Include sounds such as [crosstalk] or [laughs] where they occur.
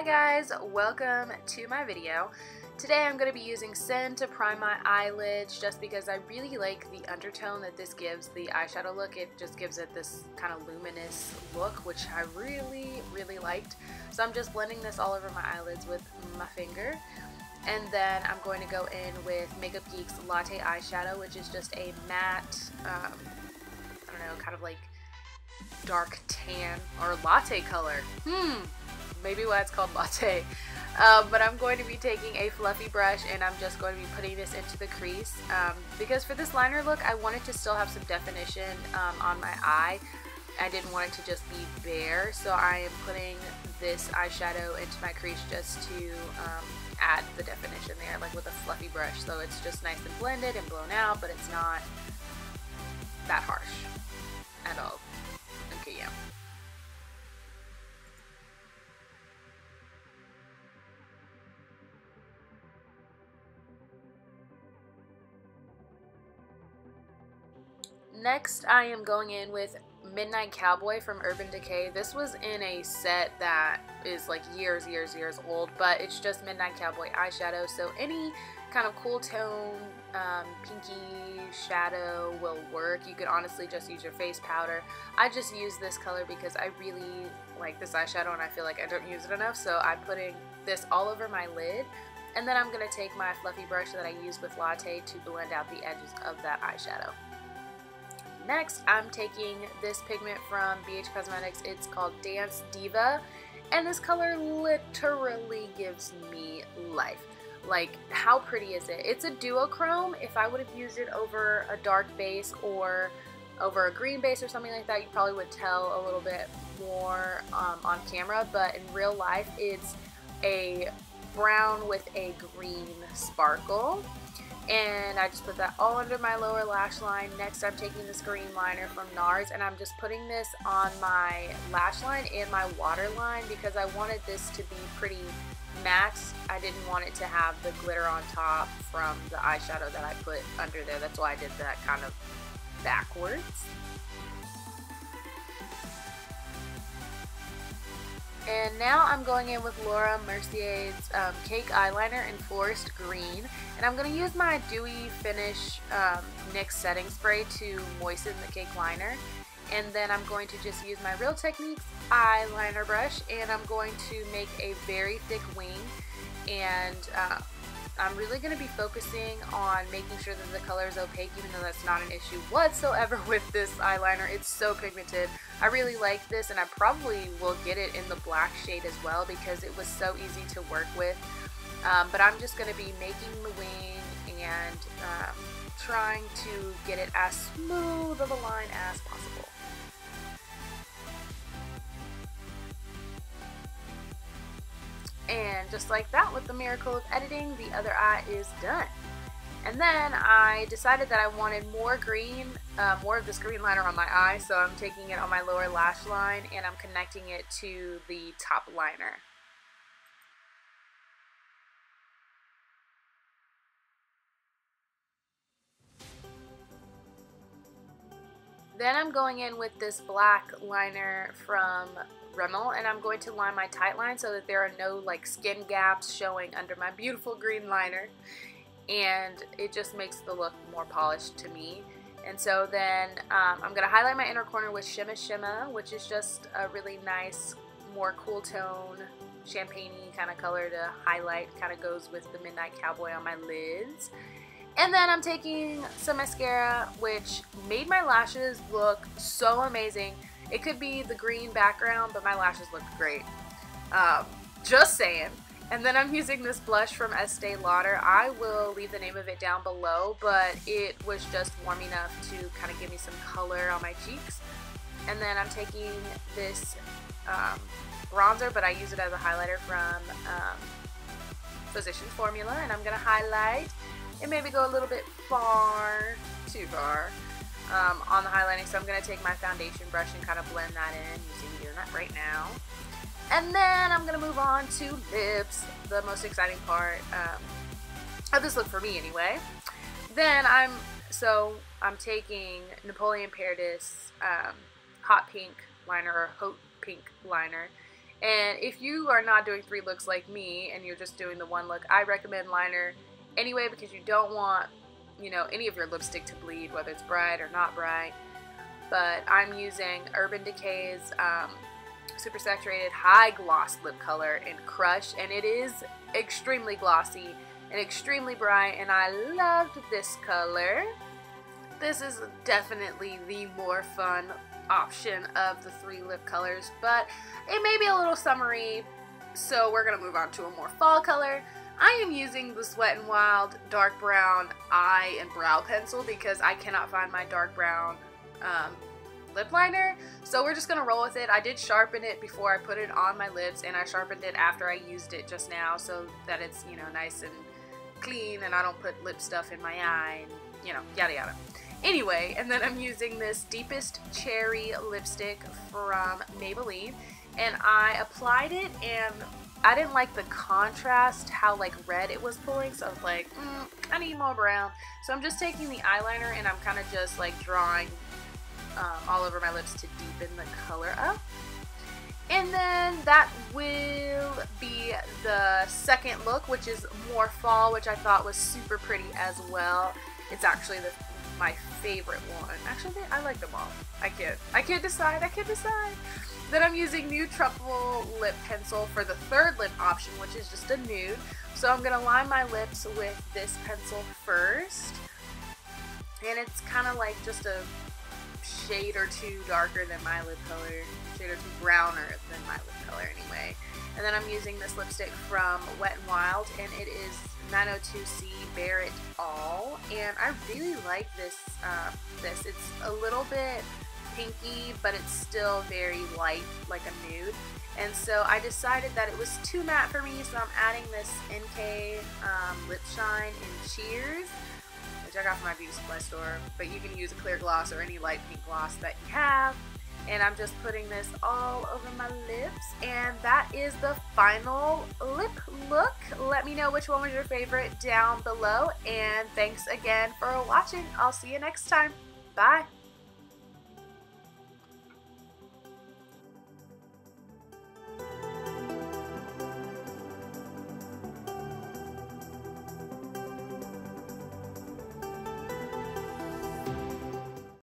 Hi guys, welcome to my video. Today I'm going to be using Sin to prime my eyelids just because I really like the undertone that this gives the eyeshadow look. It just gives it this kind of luminous look which I really really liked. So I'm just blending this all over my eyelids with my finger. And then I'm going to go in with Makeup Geek's Latte Eyeshadow which is just a matte, um, I don't know, kind of like dark tan or latte color. Hmm, maybe why it's called latte. Um, but I'm going to be taking a fluffy brush and I'm just going to be putting this into the crease um, because for this liner look I wanted to still have some definition um, on my eye. I didn't want it to just be bare so I am putting this eyeshadow into my crease just to um, add the definition there like with a fluffy brush so it's just nice and blended and blown out but it's not that harsh at all. Next, I am going in with Midnight Cowboy from Urban Decay. This was in a set that is like years, years, years old, but it's just Midnight Cowboy eyeshadow, so any kind of cool tone, um, pinky shadow will work. You could honestly just use your face powder. I just use this color because I really like this eyeshadow and I feel like I don't use it enough, so I'm putting this all over my lid. And then I'm going to take my fluffy brush that I use with Latte to blend out the edges of that eyeshadow. Next, I'm taking this pigment from BH Cosmetics. It's called Dance Diva, and this color literally gives me life. Like, how pretty is it? It's a duochrome. If I would have used it over a dark base or over a green base or something like that, you probably would tell a little bit more um, on camera, but in real life, it's a brown with a green sparkle and I just put that all under my lower lash line. Next I'm taking this green liner from NARS and I'm just putting this on my lash line and my waterline because I wanted this to be pretty matte. I didn't want it to have the glitter on top from the eyeshadow that I put under there. That's why I did that kind of backwards. And now I'm going in with Laura Mercier's um, Cake Eyeliner in Forest Green. And I'm going to use my Dewy Finish um, NYX Setting Spray to moisten the cake liner. And then I'm going to just use my Real Techniques eyeliner brush and I'm going to make a very thick wing. And uh, I'm really going to be focusing on making sure that the color is opaque even though that's not an issue whatsoever [laughs] with this eyeliner. It's so pigmented. I really like this and I probably will get it in the black shade as well because it was so easy to work with. Um, but I'm just going to be making the wing and um, trying to get it as smooth of a line as possible. Just like that, with the miracle of editing, the other eye is done. And then I decided that I wanted more green, uh, more of this green liner on my eye, so I'm taking it on my lower lash line and I'm connecting it to the top liner. Then I'm going in with this black liner from Rimmel and I'm going to line my tight line so that there are no like skin gaps showing under my beautiful green liner. And it just makes the look more polished to me. And so then um, I'm going to highlight my inner corner with Shimma Shimma which is just a really nice more cool tone champagne kind of color to highlight kind of goes with the Midnight Cowboy on my lids. And then I'm taking some mascara which made my lashes look so amazing it could be the green background, but my lashes look great. Um, just saying. And then I'm using this blush from Estee Lauder. I will leave the name of it down below, but it was just warm enough to kind of give me some color on my cheeks. And then I'm taking this um, bronzer, but I use it as a highlighter from um, Formula, and I'm going to highlight and maybe go a little bit far, too far, um, on the highlighting. So I'm going to take my foundation brush and kind of blend that in. You see me doing that right now. And then I'm going to move on to lips, the most exciting part um, of this look for me anyway. Then I'm, so I'm taking Napoleon Perdis um, Hot Pink liner or Haute Pink liner And if you are not doing three looks like me and you're just doing the one look, I recommend liner anyway because you don't want, you know, any of your lipstick to bleed, whether it's bright or not bright. But I'm using Urban Decay's um, Super Saturated High Gloss Lip Color in Crush, and it is extremely glossy and extremely bright, and I loved this color. This is definitely the more fun option of the three lip colors, but it may be a little summery, so we're going to move on to a more fall color. I am using the Wet n Wild dark brown eye and brow pencil because I cannot find my dark brown um, lip liner. So we're just going to roll with it. I did sharpen it before I put it on my lips and I sharpened it after I used it just now so that it's, you know, nice and clean and I don't put lip stuff in my eye and, you know, yada yada. Anyway, and then I'm using this Deepest Cherry lipstick from Maybelline and I applied it and I didn't like the contrast, how like red it was pulling, so I was like, mm, I need more brown. So I'm just taking the eyeliner and I'm kind of just like drawing um, all over my lips to deepen the color up. And then that will be the second look, which is more fall, which I thought was super pretty as well. It's actually the my favorite one. Actually, I like them all. I can't. I can't decide. I can't decide. Then I'm using new Truffle Lip Pencil for the third lip option, which is just a nude. So I'm going to line my lips with this pencil first. And it's kind of like just a shade or two darker than my lip color. Shade or two browner than my lip color anyway. And then I'm using this lipstick from Wet n Wild, and it is 902C Bare It All. And I really like this. Uh, this it's a little bit pinky, but it's still very light, like a nude. And so I decided that it was too matte for me, so I'm adding this NK um, Lip Shine in Cheers, I got my beauty supply store. But you can use a clear gloss or any light pink gloss that you have and I'm just putting this all over my lips and that is the final lip look. Let me know which one was your favorite down below and thanks again for watching. I'll see you next time. Bye.